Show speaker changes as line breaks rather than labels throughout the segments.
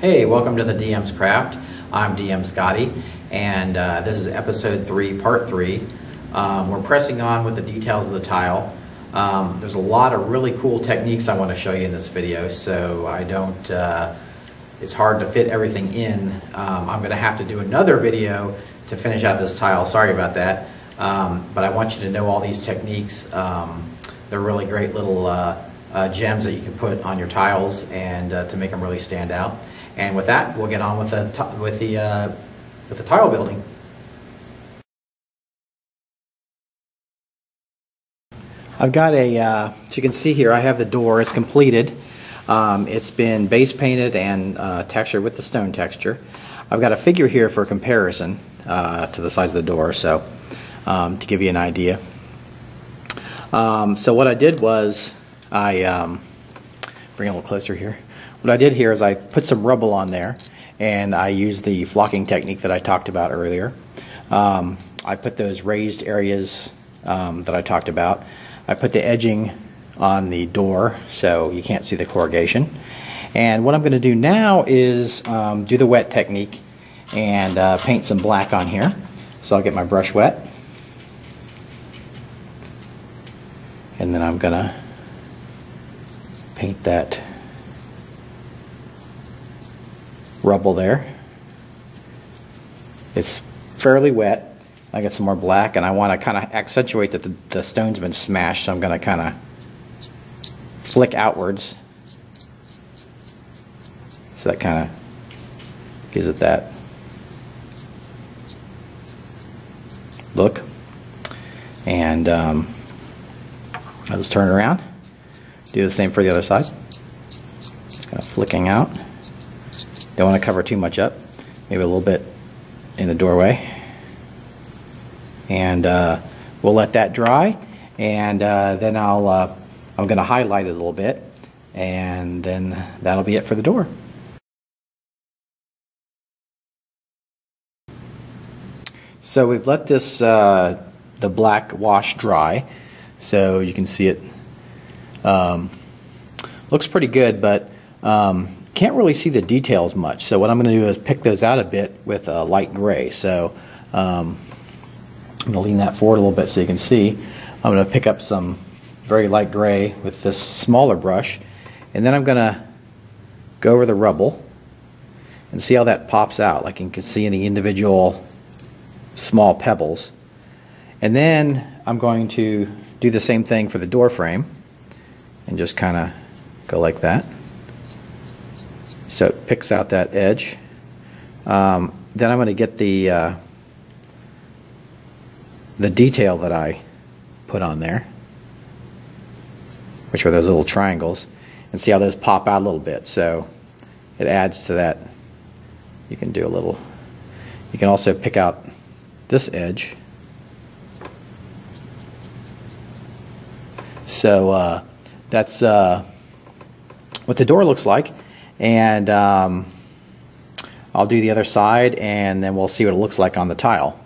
Hey, welcome to the DM's Craft. I'm DM Scotty, and uh, this is episode three, part three. Um, we're pressing on with the details of the tile. Um, there's a lot of really cool techniques I want to show you in this video, so I don't, uh, it's hard to fit everything in. Um, I'm going to have to do another video to finish out this tile. Sorry about that. Um, but I want you to know all these techniques. Um, they're really great little uh, uh, gems that you can put on your tiles and uh, to make them really stand out. And with that, we'll get on with the with the uh, with the tile building. I've got a, uh, so you can see here, I have the door. It's completed. Um, it's been base painted and uh, textured with the stone texture. I've got a figure here for comparison uh, to the size of the door, so um, to give you an idea. Um, so what I did was I um, bring it a little closer here. What I did here is I put some rubble on there, and I used the flocking technique that I talked about earlier. Um, I put those raised areas um, that I talked about. I put the edging on the door so you can't see the corrugation. And what I'm going to do now is um, do the wet technique and uh, paint some black on here. So I'll get my brush wet. And then I'm going to paint that rubble there. It's fairly wet. I get some more black and I want to kind of accentuate that the, the stone's been smashed so I'm going to kind of flick outwards so that kind of gives it that look and um, I'll just turn it around do the same for the other side. It's kind of flicking out. Don't want to cover too much up. Maybe a little bit in the doorway. And uh, we'll let that dry. And uh, then I'll, uh, I'm going to highlight it a little bit. And then that'll be it for the door. So we've let this, uh, the black wash dry. So you can see it um, looks pretty good, but um, can't really see the details much. So what I'm going to do is pick those out a bit with a light gray. So um, I'm going to lean that forward a little bit so you can see. I'm going to pick up some very light gray with this smaller brush, and then I'm going to go over the rubble and see how that pops out. Like you can see in the individual small pebbles. And then I'm going to do the same thing for the door frame and just kind of go like that. So it picks out that edge. Um, then I'm going to get the uh, the detail that I put on there, which are those little triangles, and see how those pop out a little bit. So it adds to that. You can do a little. You can also pick out this edge. So uh, that's uh, what the door looks like. And um, I'll do the other side and then we'll see what it looks like on the tile.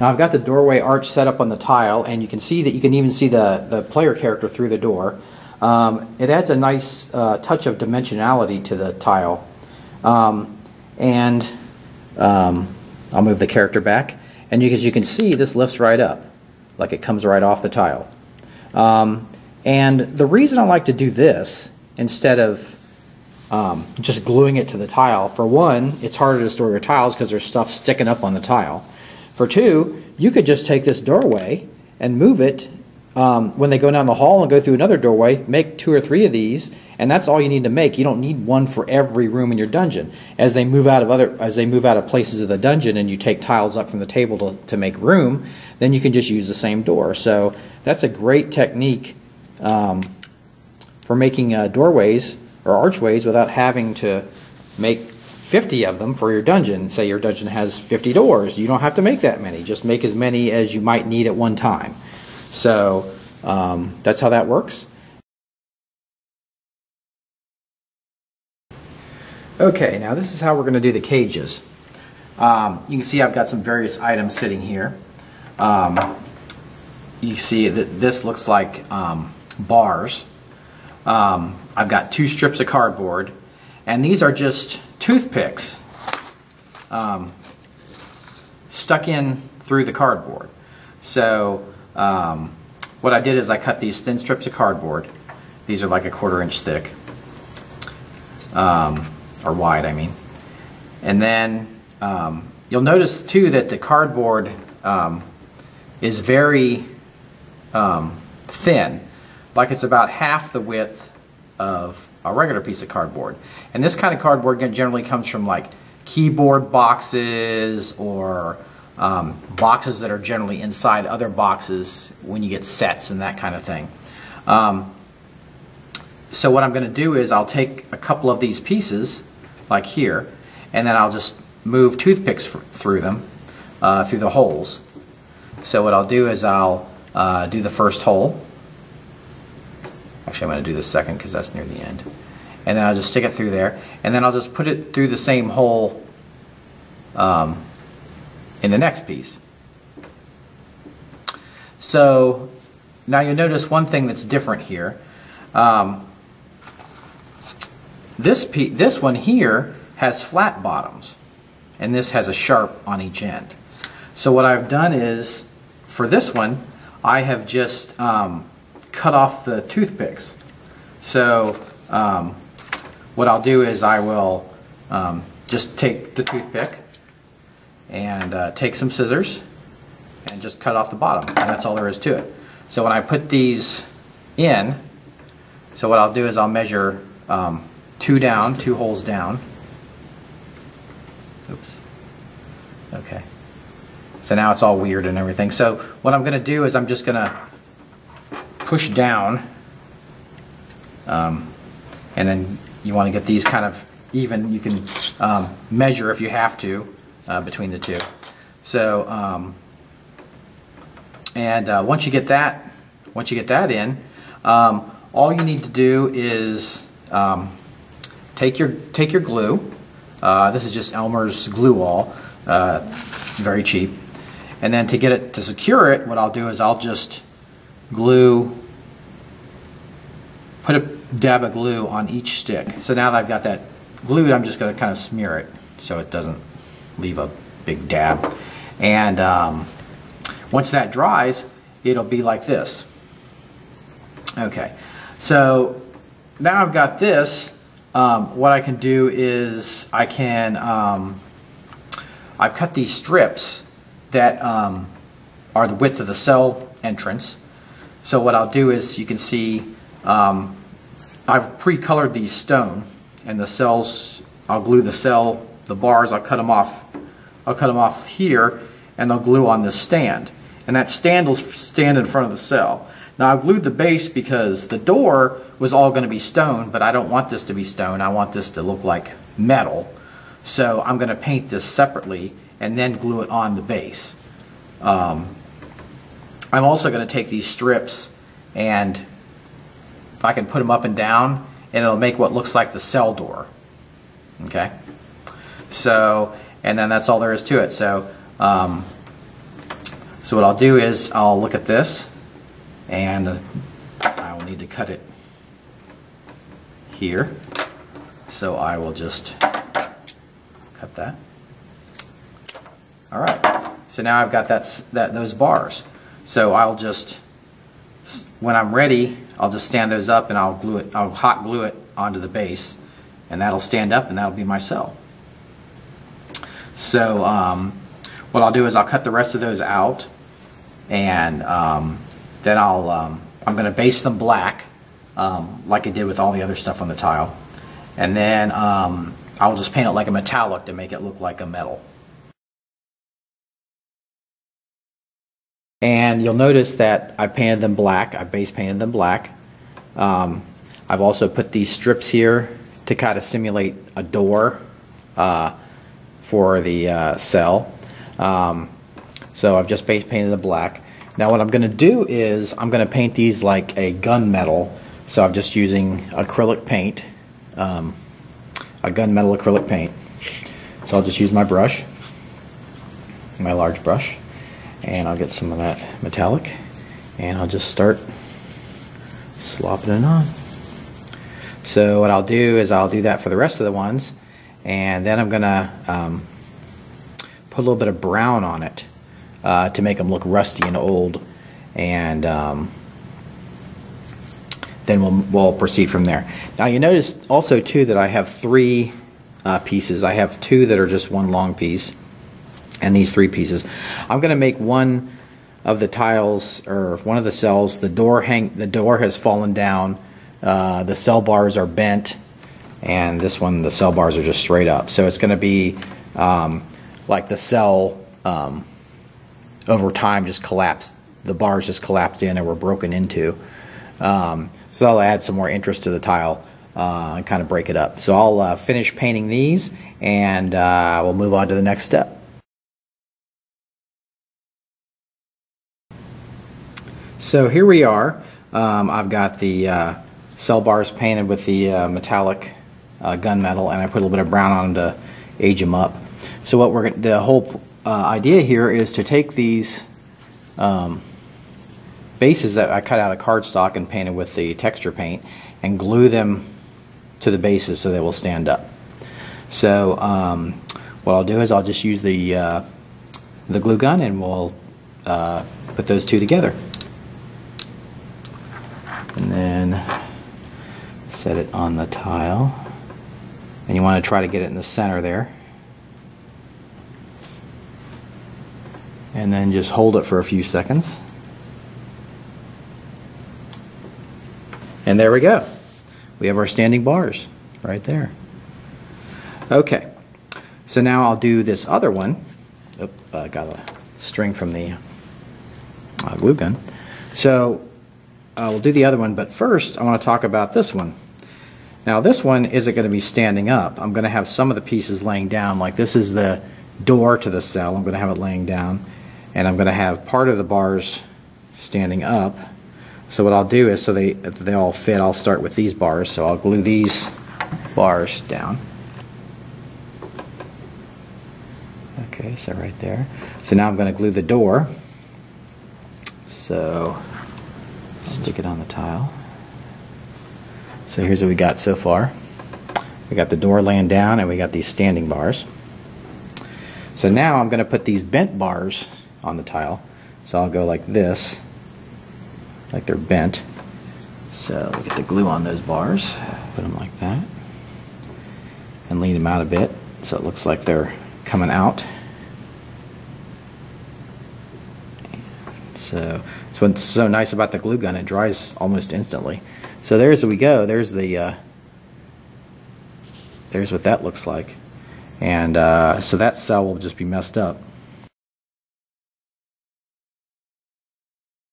Now I've got the doorway arch set up on the tile and you can see that you can even see the, the player character through the door. Um, it adds a nice uh, touch of dimensionality to the tile. Um, and um, I'll move the character back. And as you can see, this lifts right up, like it comes right off the tile. Um, and the reason I like to do this instead of um, just gluing it to the tile, for one, it's harder to store your tiles because there's stuff sticking up on the tile. For two, you could just take this doorway and move it um, when they go down the hall and go through another doorway, make two or three of these, and that's all you need to make. You don't need one for every room in your dungeon. As they move out of other, as they move out of places of the dungeon, and you take tiles up from the table to, to make room, then you can just use the same door. So that's a great technique um, for making uh, doorways or archways without having to make 50 of them for your dungeon. Say your dungeon has 50 doors. You don't have to make that many. Just make as many as you might need at one time. So um, that's how that works. Okay, now this is how we're going to do the cages. Um, you can see I've got some various items sitting here. Um, you see that this looks like um, bars. um, I've got two strips of cardboard, and these are just toothpicks um, stuck in through the cardboard. So um, what I did is I cut these thin strips of cardboard. These are like a quarter inch thick, um, or wide, I mean. And then um, you'll notice too that the cardboard um, is very thin, like it's about half the width of a regular piece of cardboard. And this kind of cardboard generally comes from like keyboard boxes or um, boxes that are generally inside other boxes when you get sets and that kind of thing. Um, so what I'm going to do is I'll take a couple of these pieces, like here, and then I'll just move toothpicks through them, uh, through the holes. So what I'll do is I'll uh, do the first hole. Actually, I'm going to do the second because that's near the end. And then I'll just stick it through there. And then I'll just put it through the same hole um, in the next piece. So now you'll notice one thing that's different here. Um, this, this one here has flat bottoms and this has a sharp on each end. So what I've done is, for this one, I have just um, cut off the toothpicks. So um, what I'll do is I will um, just take the toothpick and uh, take some scissors and just cut off the bottom and that's all there is to it. So when I put these in, so what I'll do is I'll measure um, two down, two holes down. Oops. Okay. So now it's all weird and everything. So what I'm going to do is I'm just going to push down um, and then you want to get these kind of even. You can um, measure if you have to uh, between the two. So, um, and uh, once you get that, once you get that in, um, all you need to do is um, take your take your glue. Uh, this is just Elmer's glue all, uh, very cheap. And then to get it to secure it, what I'll do is I'll just glue, put a dab of glue on each stick. So now that I've got that glued, I'm just going to kind of smear it so it doesn't leave a big dab. And um, once that dries, it'll be like this. Okay, so now I've got this. Um, what I can do is I can, um, I've cut these strips that um, are the width of the cell entrance. So what I'll do is you can see um, I've pre-colored these stone and the cells, I'll glue the cell, the bars, I'll cut them off I'll cut them off here and they'll glue on this stand. And that stand will stand in front of the cell. Now I've glued the base because the door was all going to be stone, but I don't want this to be stone. I want this to look like metal. So I'm going to paint this separately and then glue it on the base. Um, I'm also going to take these strips and I can put them up and down and it'll make what looks like the cell door. Okay? So and then that's all there is to it. So, um, so what I'll do is I'll look at this, and I will need to cut it here. So I will just cut that. All right. So now I've got that, that those bars. So I'll just, when I'm ready, I'll just stand those up and I'll glue it, I'll hot glue it onto the base, and that'll stand up and that'll be my cell. So um, what I'll do is I'll cut the rest of those out and um, then I'll, um, I'm going to base them black um, like I did with all the other stuff on the tile. And then um, I'll just paint it like a metallic to make it look like a metal. And you'll notice that I painted them black. I base painted them black. Um, I've also put these strips here to kind of simulate a door. Uh, for the uh, cell. Um, so I've just base painted the black. Now what I'm going to do is I'm going to paint these like a gunmetal. So I'm just using acrylic paint, um, a gunmetal acrylic paint. So I'll just use my brush, my large brush, and I'll get some of that metallic, and I'll just start slopping it on. So what I'll do is I'll do that for the rest of the ones, and then I'm gonna um, put a little bit of brown on it uh, to make them look rusty and old, and um, then we'll, we'll proceed from there. Now you notice also too that I have three uh, pieces. I have two that are just one long piece, and these three pieces. I'm going to make one of the tiles or one of the cells. The door hang the door has fallen down. Uh, the cell bars are bent, and this one the cell bars are just straight up. So it's going to be um, like the cell um, over time just collapsed. The bars just collapsed in and were broken into. Um, so I'll add some more interest to the tile uh, and kind of break it up. So I'll uh, finish painting these and uh, we'll move on to the next step. So here we are. Um, I've got the uh, cell bars painted with the uh, metallic uh, gunmetal and I put a little bit of brown on them to age them up. So what we're the whole idea here is to take these um, bases that I cut out of cardstock and painted with the texture paint and glue them to the bases so they will stand up. So um, what I'll do is I'll just use the uh, the glue gun and we'll uh, put those two together. And then set it on the tile. And you want to try to get it in the center there. And then just hold it for a few seconds. And there we go. We have our standing bars right there. Okay, so now I'll do this other one. Oop, I got a string from the uh, glue gun. So uh, we'll do the other one, but first I want to talk about this one. Now this one isn't going to be standing up. I'm going to have some of the pieces laying down, like this is the door to the cell. I'm going to have it laying down, and I'm going to have part of the bars standing up, so what I'll do is, so they, they all fit, I'll start with these bars. So I'll glue these bars down. Okay, so right there. So now I'm going to glue the door. So stick it on the tile. So here's what we got so far. We got the door laying down and we got these standing bars. So now I'm going to put these bent bars on the tile. So I'll go like this like they're bent. So we get the glue on those bars, put them like that, and lean them out a bit so it looks like they're coming out. So, so what's so nice about the glue gun, it dries almost instantly. So there's we go. There's the uh, there's what that looks like, and uh, so that cell will just be messed up.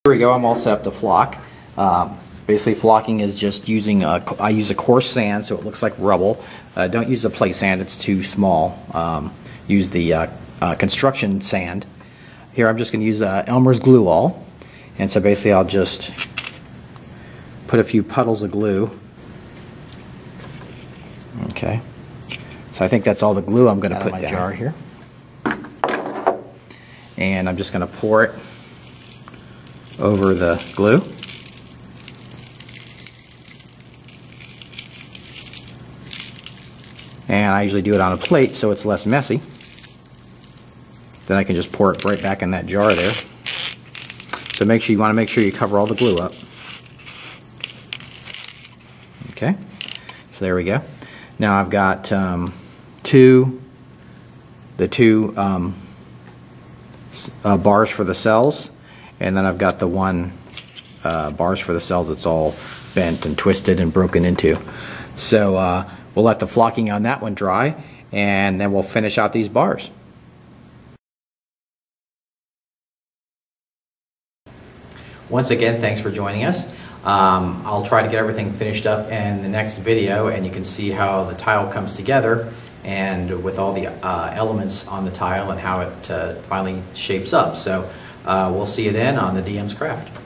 Here we go, I'm all set up to flock. Um, basically flocking is just using, a, I use a coarse sand so it looks like rubble. Uh, don't use the play sand, it's too small. Um, use the uh, uh, construction sand. Here I'm just going to use uh, Elmer's Glue All. And so basically I'll just put a few puddles of glue. Okay. So I think that's all the glue I'm going to put in my down. jar here. And I'm just going to pour it over the glue. And I usually do it on a plate so it's less messy. Then I can just pour it right back in that jar there. So make sure you want to make sure you cover all the glue up. Okay, so there we go. Now I've got um, two, the two um, uh, bars for the cells and then I've got the one uh, bars for the cells that's all bent and twisted and broken into. So uh, we'll let the flocking on that one dry and then we'll finish out these bars. Once again, thanks for joining us. Um, I'll try to get everything finished up in the next video and you can see how the tile comes together and with all the uh, elements on the tile and how it uh, finally shapes up. So uh, we'll see you then on the DM's Craft.